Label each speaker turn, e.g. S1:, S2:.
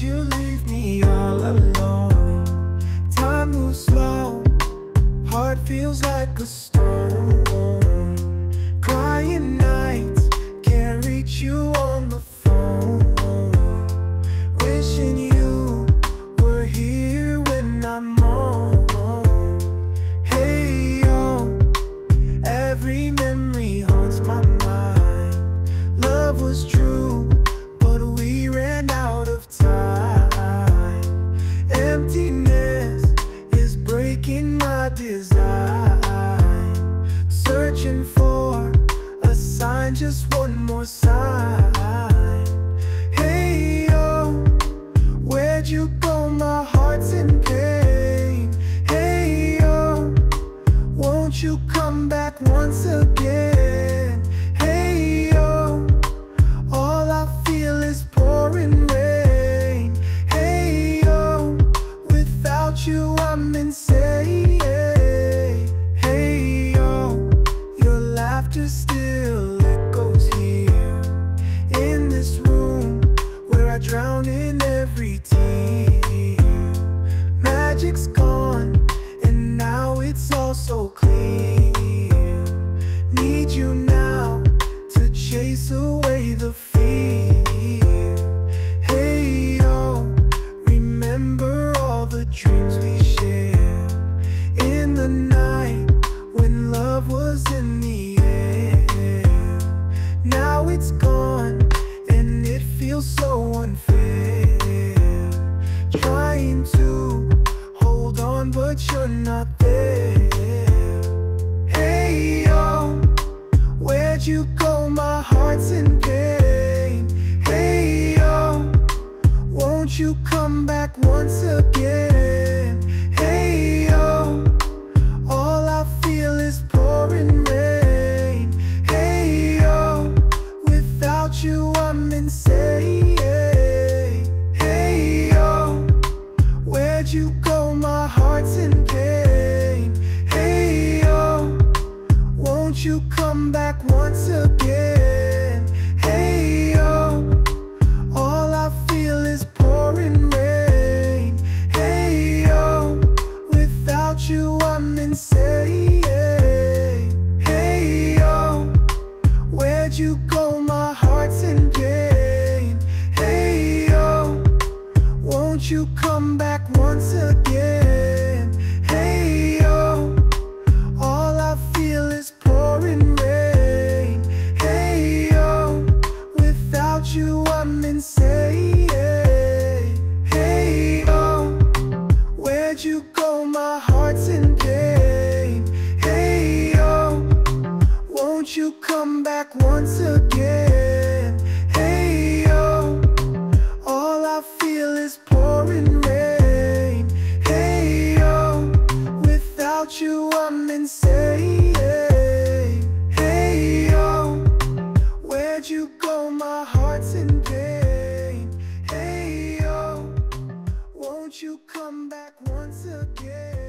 S1: You leave me all alone? Time moves slow, heart feels like a stone. Crying nights, can't reach you on the phone. Wishing you were here when I'm home. Hey yo, every memory haunts my mind. Love was true, one more sign. Hey yo, where'd you go? My heart's in pain. Hey yo, won't you come back once again? You now to chase away the fear. Hey yo, remember all the dreams we shared in the night when love was in the air. Now it's gone, and it feels so unfair. Trying to hold on, but you're not you go? My heart's in pain. Hey yo, won't you come back once again? Hey yo, won't you come back once again? Hey yo, all I feel is pouring rain. Hey yo, without you I'm insane. Hey yo, where'd you go? My heart's in pain. Hey yo, won't you come back once again? you I'm insane. hey, hey oh Where'd you go? My heart's in pain Hey oh Won't you come back once again? Hey oh All I feel is pouring rain Hey oh Without you go, my heart's in pain. Hey, won't you come back once again?